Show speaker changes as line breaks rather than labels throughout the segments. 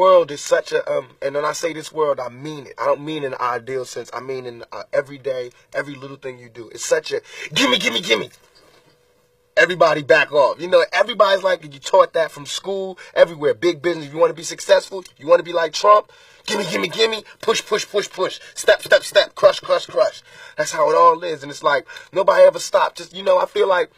world is such a um, and when I say this world, I mean it. I don't mean in an ideal sense. I mean in uh, every day, every little thing you do. It's such a gimme, gimme, gimme. Everybody back off. You know, everybody's like you taught that from school, everywhere. Big business. If you want to be successful, you want to be like Trump. Gimme, gimme, gimme. Push, push, push, push. Step, step, step. Crush, crush, crush. That's how it all is. And it's like nobody ever stopped. Just you know, I feel like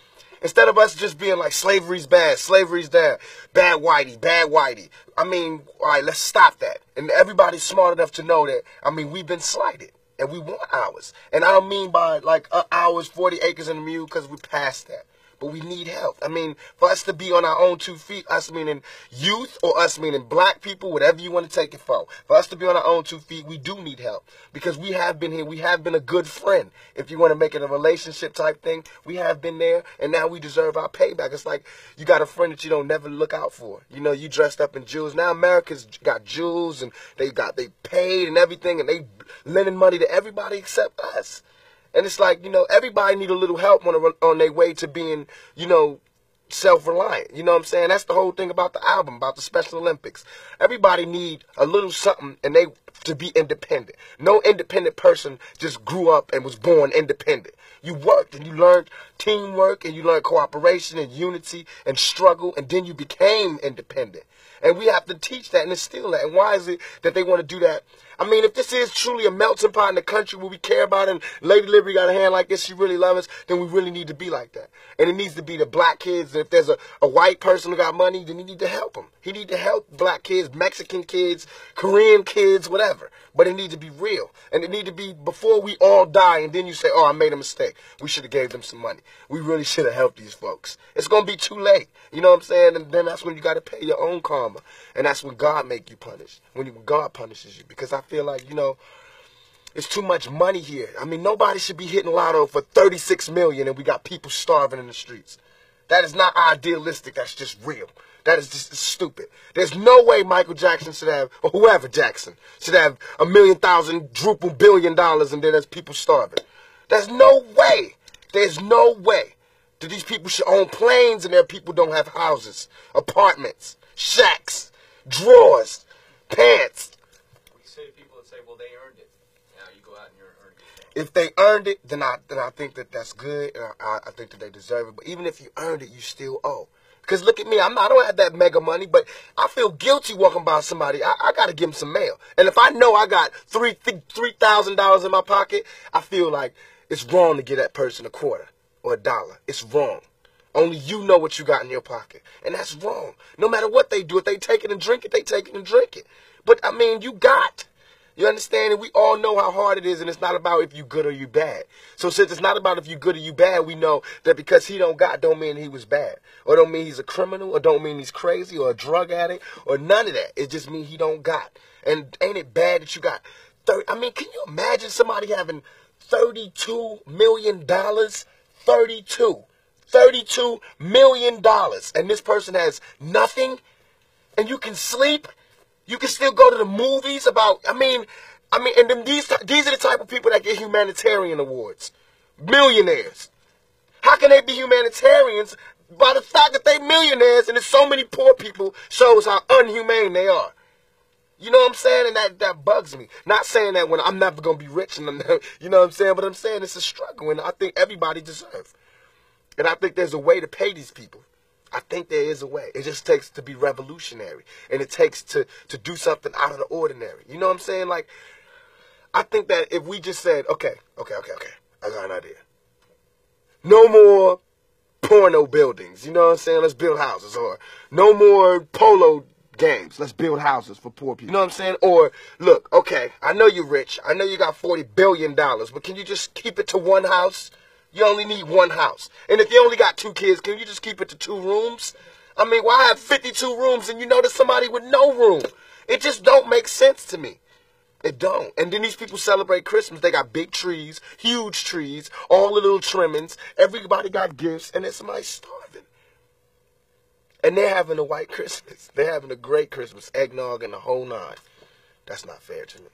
Instead of us just being like slavery's bad, slavery's bad, bad whitey, bad whitey. I mean, all right, let's stop that. And everybody's smart enough to know that. I mean, we've been slighted and we want ours. And I don't mean by like uh, ours, 40 acres and a mule, because we passed that but we need help. I mean, for us to be on our own two feet, us meaning youth or us meaning black people, whatever you want to take it for, for us to be on our own two feet, we do need help because we have been here. We have been a good friend. If you want to make it a relationship type thing, we have been there, and now we deserve our payback. It's like you got a friend that you don't never look out for. You know, you dressed up in jewels. Now America's got jewels, and they got they paid and everything, and they lending money to everybody except us. And it's like, you know, everybody need a little help on, on their way to being, you know, self-reliant. You know what I'm saying? That's the whole thing about the album, about the Special Olympics. Everybody need a little something and they to be independent. No independent person just grew up and was born independent. You worked and you learned teamwork and you learned cooperation and unity and struggle and then you became independent. And we have to teach that and instill that. And why is it that they want to do that? I mean, if this is truly a melting pot in the country where we care about and Lady Liberty got a hand like this, she really loves us, then we really need to be like that. And it needs to be the black kids. And if there's a, a white person who got money, then he need to help them. He need to help black kids, Mexican kids, Korean kids, whatever. But it needs to be real. And it need to be before we all die and then you say, oh, I made a mistake. We should have gave them some money. We really should have helped these folks. It's going to be too late. You know what I'm saying? And then that's when you got to pay your own karma. And that's when God make you punish. When God punishes you. Because I feel like, you know, it's too much money here. I mean, nobody should be hitting lotto for 36 million and we got people starving in the streets. That is not idealistic. That's just real. That is just stupid. There's no way Michael Jackson should have, or whoever Jackson, should have a million thousand, druple billion dollars and then there's people starving. There's no way. There's no way that these people should own planes and their people don't have houses, apartments, shacks, drawers, pants.
We say to people that say, well, they earned it. Now you go out and you're earned
it. If they earned it, then I then I think that that's good, and I, I think that they deserve it. But even if you earned it, you still owe. Because look at me, I'm not, I don't have that mega money, but I feel guilty walking by somebody. I, I got to give them some mail. And if I know I got three three thousand dollars in my pocket, I feel like it's wrong to give that person a quarter or a dollar. It's wrong. Only you know what you got in your pocket. And that's wrong. No matter what they do, if they take it and drink it, they take it and drink it. But I mean, you got. You understand? And we all know how hard it is, and it's not about if you good or you bad. So since it's not about if you good or you bad, we know that because he don't got don't mean he was bad. Or don't mean he's a criminal, or don't mean he's crazy, or a drug addict, or none of that. It just means he don't got. And ain't it bad that you got 30 I mean, can you imagine somebody having $32 million? 32. $32 million. And this person has nothing. And you can sleep. You can still go to the movies about, I mean, I mean, and then these, these are the type of people that get humanitarian awards. Millionaires. How can they be humanitarians by the fact that they millionaires and there's so many poor people shows how unhumane they are. You know what I'm saying? And that, that bugs me. Not saying that when I'm never going to be rich, and I'm never, you know what I'm saying? But I'm saying it's a struggle, and I think everybody deserves. And I think there's a way to pay these people. I think there is a way. It just takes to be revolutionary. And it takes to, to do something out of the ordinary. You know what I'm saying? Like, I think that if we just said, okay, okay, okay, okay, I got an idea. No more porno buildings. You know what I'm saying? Let's build houses. Or no more polo games. Let's build houses for poor people. You know what I'm saying? Or look, okay, I know you're rich. I know you got 40 billion dollars, but can you just keep it to one house? You only need one house. And if you only got two kids, can you just keep it to two rooms? I mean, why have 52 rooms and you there's somebody with no room? It just don't make sense to me. It don't. And then these people celebrate Christmas. They got big trees, huge trees, all the little trimmings. Everybody got gifts, and then somebody's starving. And they're having a white Christmas. They're having a great Christmas, eggnog and the whole nine. That's not fair to me.